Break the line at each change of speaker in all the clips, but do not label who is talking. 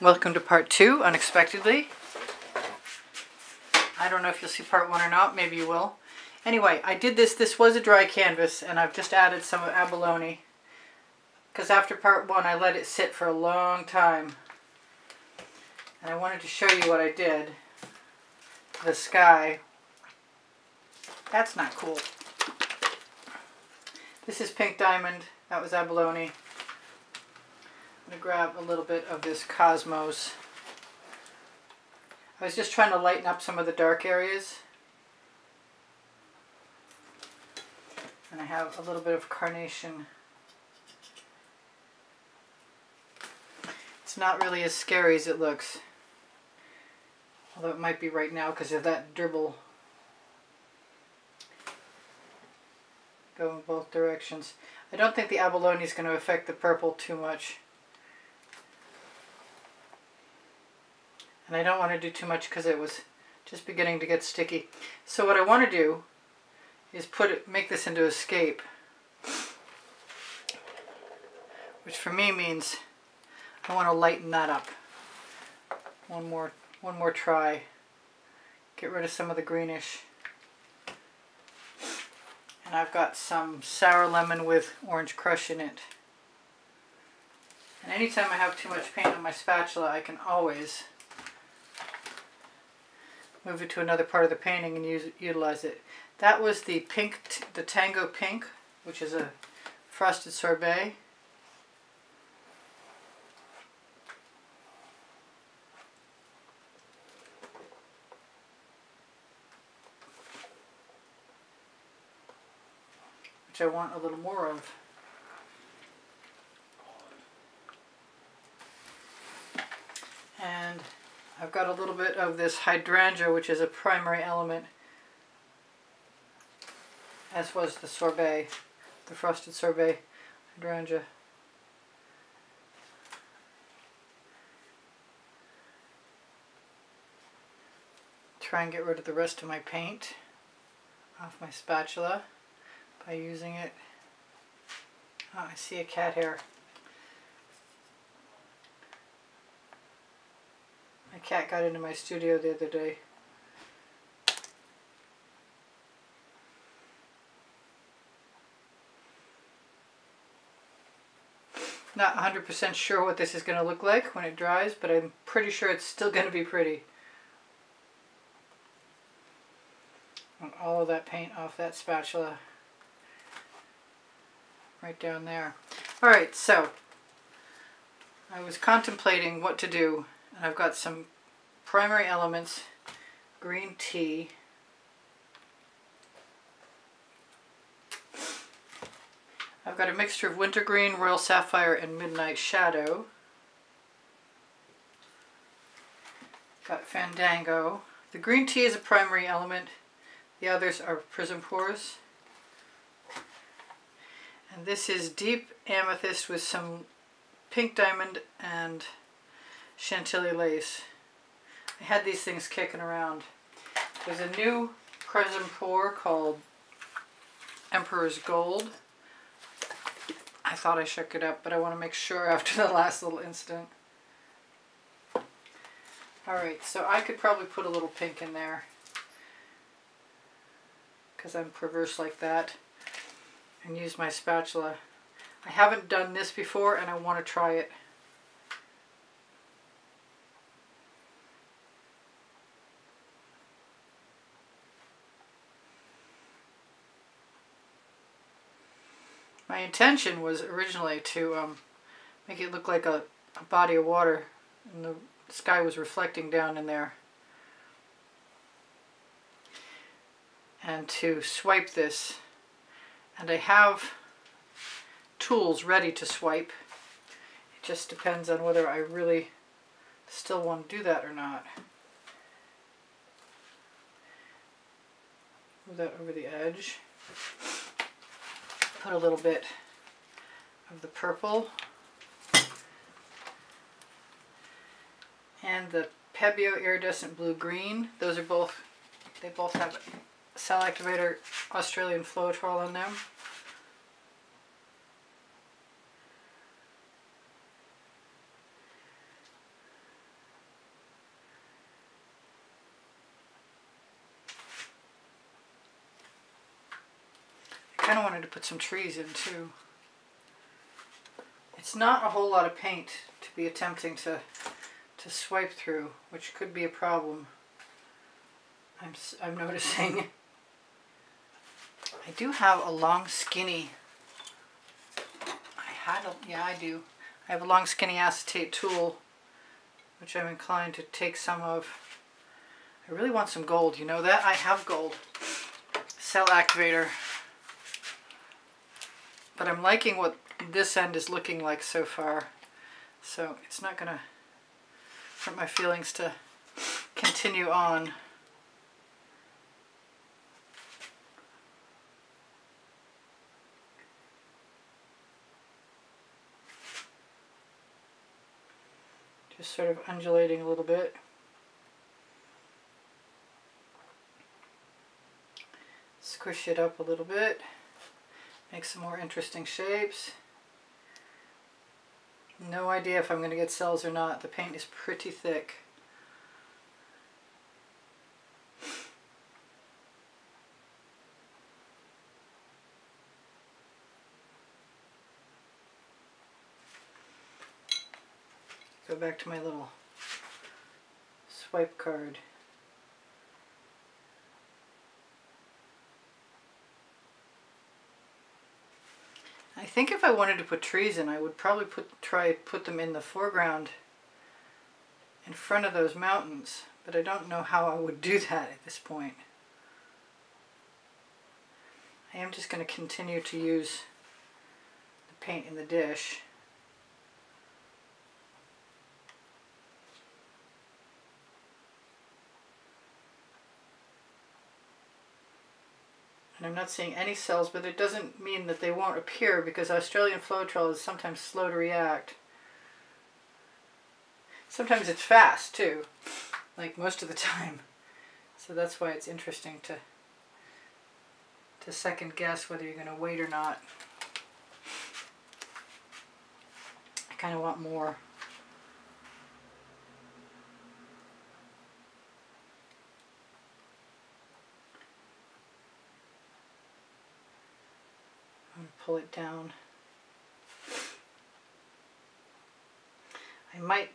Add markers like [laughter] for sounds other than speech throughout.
Welcome to part two, unexpectedly. I don't know if you'll see part one or not, maybe you will. Anyway, I did this, this was a dry canvas, and I've just added some abalone. Because after part one, I let it sit for a long time. And I wanted to show you what I did. The sky. That's not cool. This is pink diamond. That was abalone. Going to grab a little bit of this cosmos. I was just trying to lighten up some of the dark areas. And I have a little bit of carnation. It's not really as scary as it looks. Although it might be right now because of that dribble. Go in both directions. I don't think the abalone is going to affect the purple too much. And I don't want to do too much because it was just beginning to get sticky. So what I want to do is put it, make this into escape. Which for me means I want to lighten that up. One more, one more try. Get rid of some of the greenish. And I've got some sour lemon with orange crush in it. And anytime I have too much paint on my spatula, I can always move it to another part of the painting and use utilize it. That was the pink, the Tango Pink, which is a frosted sorbet. Which I want a little more of. And I've got a little bit of this hydrangea, which is a primary element, as was the sorbet, the frosted sorbet hydrangea. Try and get rid of the rest of my paint off my spatula by using it. Oh, I see a cat hair. Cat got into my studio the other day. Not 100% sure what this is going to look like when it dries, but I'm pretty sure it's still going to be pretty. And all of that paint off that spatula. Right down there. Alright, so I was contemplating what to do I've got some primary elements, green tea, I've got a mixture of wintergreen, royal sapphire, and midnight shadow. Got fandango. The green tea is a primary element. The others are Prizm Pours. And this is deep amethyst with some pink diamond and Chantilly lace. I had these things kicking around. There's a new Crescent Pour called Emperor's Gold. I thought I shook it up, but I want to make sure [laughs] after the last little incident. Alright, so I could probably put a little pink in there. Because I'm perverse like that. And use my spatula. I haven't done this before and I want to try it. My intention was originally to um, make it look like a, a body of water and the sky was reflecting down in there. And to swipe this, and I have tools ready to swipe. It just depends on whether I really still want to do that or not. Move that over the edge put a little bit of the purple and the Pebeo Iridescent Blue Green. Those are both, they both have cell activator Australian Floetrol on them. Kind of wanted to put some trees in too. It's not a whole lot of paint to be attempting to to swipe through, which could be a problem. I'm, I'm [laughs] noticing. I do have a long skinny, I had a, yeah I do. I have a long skinny acetate tool, which I'm inclined to take some of. I really want some gold, you know that? I have gold. Cell activator. But I'm liking what this end is looking like so far. So it's not gonna hurt my feelings to continue on. Just sort of undulating a little bit. Squish it up a little bit. Make some more interesting shapes. No idea if I'm going to get cells or not. The paint is pretty thick. Go back to my little swipe card. I think if I wanted to put trees in, I would probably put try put them in the foreground in front of those mountains, but I don't know how I would do [laughs] that at this point. I am just going to continue to use the paint in the dish. And I'm not seeing any cells, but it doesn't mean that they won't appear because Australian Floetrol is sometimes slow to react. Sometimes it's fast too, like most of the time. So that's why it's interesting to to second guess whether you're going to wait or not. I kind of want more. Pull it down. I might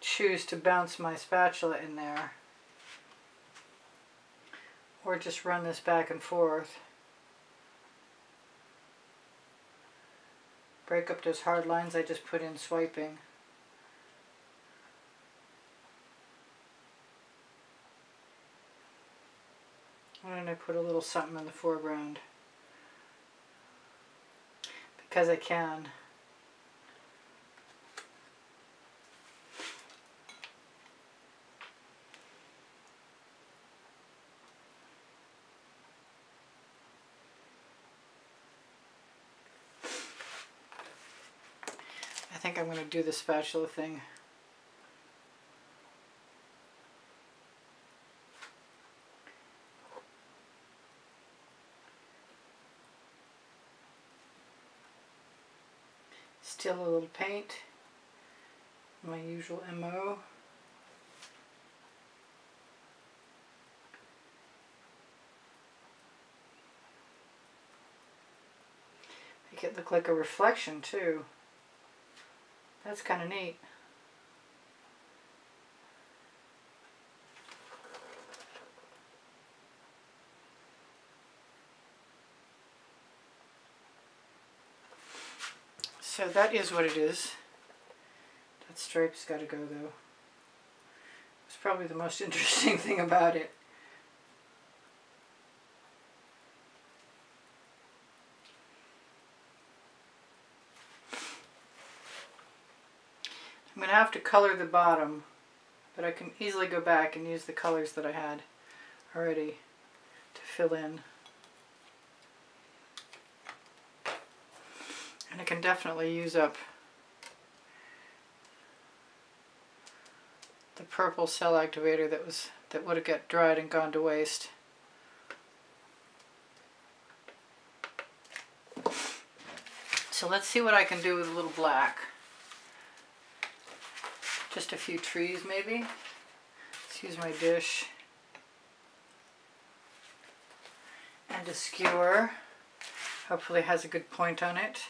choose to bounce my spatula in there or just run this back and forth. Break up those hard lines I just put in swiping. And I put a little something in the foreground because I can. I think I'm going to do the spatula thing. Still a little my usual MO. Make it look like a reflection too. That's kind of neat. So that is what it is. That stripe's got to go though. It's probably the most [laughs] interesting thing about it. I'm going to have to color the bottom, but I can easily go back and use the colors that I had already to fill in. And it can definitely use up the purple cell activator that was that would have got dried and gone to waste. So let's see what I can do with a little black. Just a few trees maybe. Let's use my dish. And a skewer. Hopefully has a good point on it.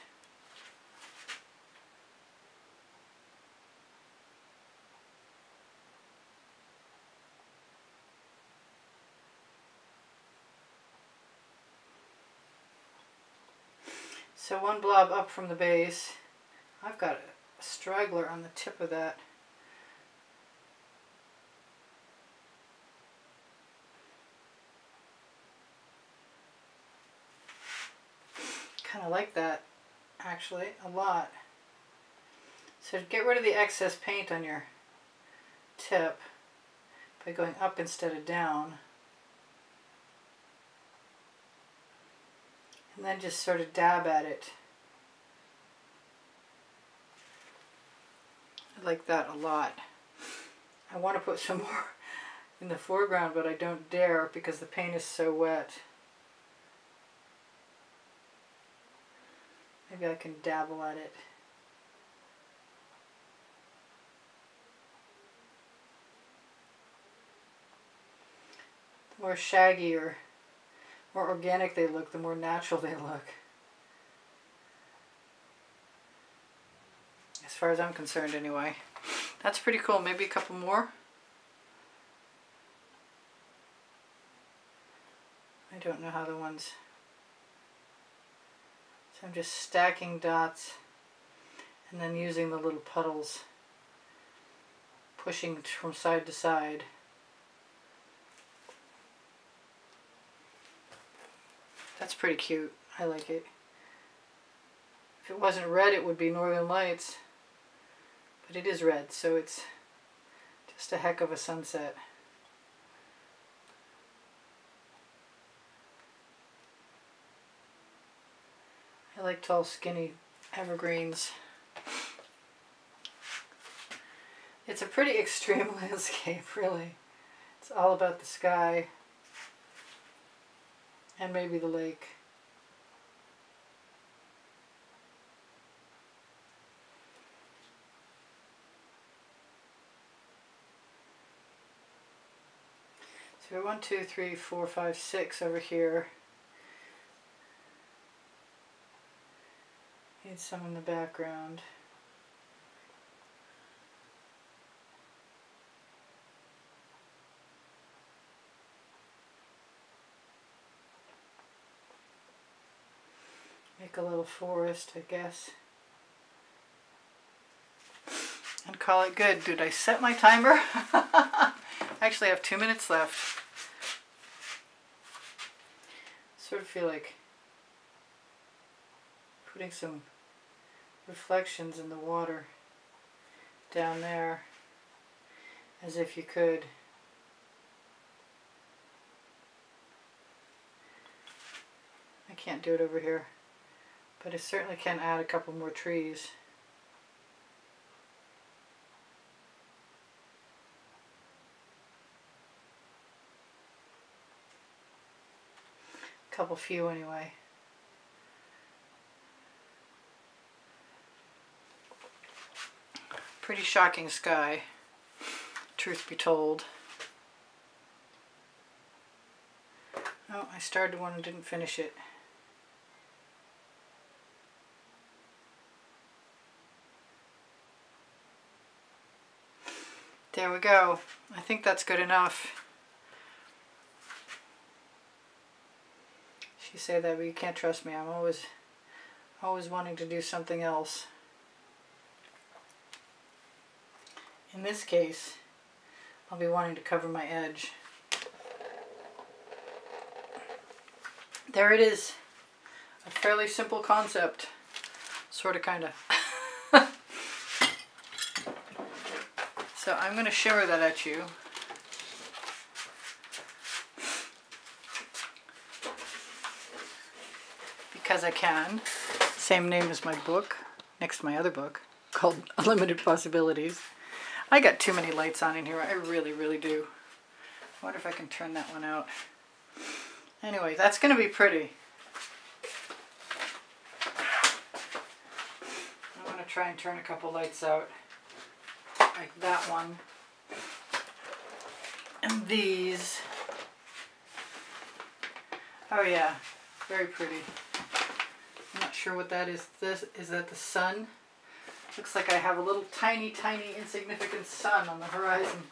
So one blob up from the base. I've got a straggler on the tip of that. Kind of like that actually a lot. So get rid of the excess paint on your tip by going up instead of down. And then just sort of dab at it. I like that a lot. I want to put some [laughs] more in the foreground, but I don't dare because the paint is so wet. Maybe I can dabble at it. More shaggier. More organic they look, the more natural they look. As far as I'm concerned anyway. That's pretty cool. Maybe a couple more. I don't know how the ones... So I'm just stacking dots and then using the little puddles, pushing from side to side. That's pretty cute. I like it. If it wasn't red, it would be Northern Lights. But it is red, so it's just a heck of a sunset. I like tall, skinny evergreens. It's a pretty [laughs] extreme [laughs] landscape, really. It's all about the sky and maybe the lake. So one, two, three, four, five, six over here. Need some in the background. Make a little forest, I guess. And call it good. Did I set my timer? [laughs] I Actually, have two minutes left. Sort of feel like putting some reflections in the water down there as if you could I can't do it over here but it certainly can add a couple more trees. A couple few anyway. Pretty shocking sky, truth be told. Oh, I started one and didn't finish it. There we go. I think that's good enough. She said that, but you can't trust me. I'm always, always wanting to do something else. In this case, I'll be wanting to cover my edge. There it is. A fairly simple concept. Sort of, kind of. So I'm going to shimmer that at you. Because I can. Same name as my book, next to my other book, called [laughs] Unlimited Possibilities. I got too many lights on in here. I really, really do. I wonder if I can turn that one out. Anyway, that's going to be pretty. I'm going to try and turn a couple lights out like that one. And these. Oh yeah, very pretty. I'm not sure what that is. This Is that the sun? Looks like I have a little tiny, tiny, insignificant sun on the horizon.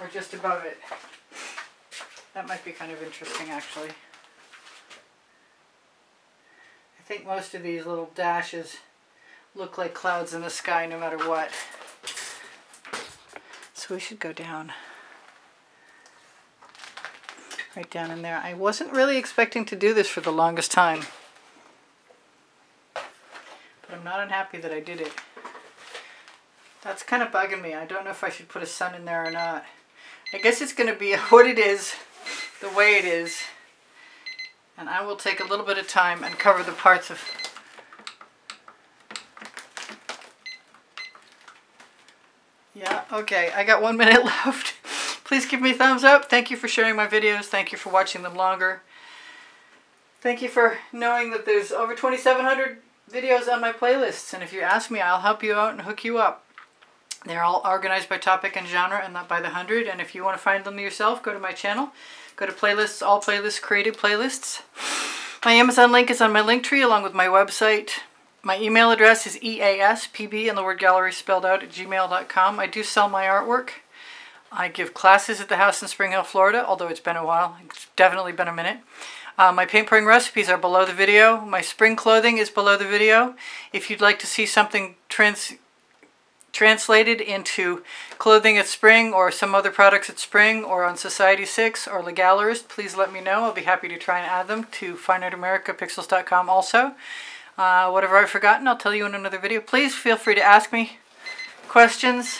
Or just above it. That might be kind of interesting, actually. I think most of these little dashes look like clouds in the sky no matter what. So we should go down. Right down in there. I wasn't really expecting to do this for the longest time. But I'm not unhappy that I did it. That's kind of bugging me. I don't know if I should put a sun in there or not. I guess it's going to be [laughs] what it is, the way it is. And I will take a little bit of time and cover the parts of... Yeah, okay, I got one [laughs] minute left. Please give me a thumbs up. Thank you for sharing my videos. Thank you for watching them longer. Thank you for knowing that there's over 2,700 videos on my playlists. And if you ask me, I'll help you out and hook you up. They're all organized by topic and genre and not by the hundred. And if you want to find them yourself, go to my channel. Go to playlists, all playlists, created playlists. My Amazon link is on my link tree along with my website. My email address is easpb and the word gallery spelled out at gmail.com. I do sell my artwork. I give classes at the house in Spring Hill, Florida, although it's been a while. It's definitely been a minute. Uh, my paint pouring recipes are below the video. My spring clothing is below the video. If you'd like to see something trans translated into clothing at Spring or some other products at Spring or on Society 6 or Legallerist, please let me know. I'll be happy to try and add them to fineartamericapixels.com also. Uh, whatever I've forgotten, I'll tell you in another video. Please feel free to ask me questions.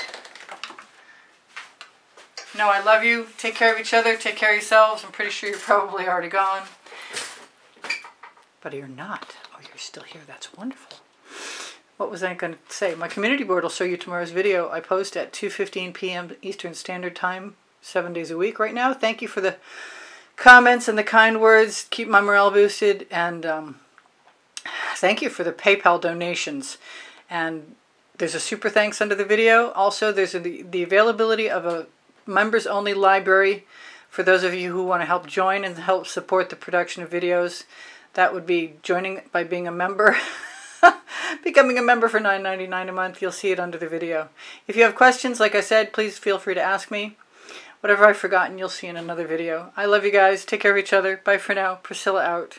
No, I love you. Take care of each other. Take care of yourselves. I'm pretty sure you're probably already gone. But you're not. Oh, you're still here. That's wonderful what was I going to say? My community board will show you tomorrow's video. I post at 2.15 p.m. Eastern Standard Time, seven days a week right now. Thank you for the comments and the kind words. Keep my morale boosted. And um, thank you for the PayPal donations. And there's a super thanks under the video. Also, there's a, the, availability of a members-only library for those of you who want to help join and help support the production of videos. That would be joining by being a member. [laughs] becoming a member for $9.99 a month. You'll see it under the video. If you have questions, like I said, please feel free to ask me. Whatever I've forgotten, you'll see in another video. I love you guys. Take care of each other. Bye for now. Priscilla out.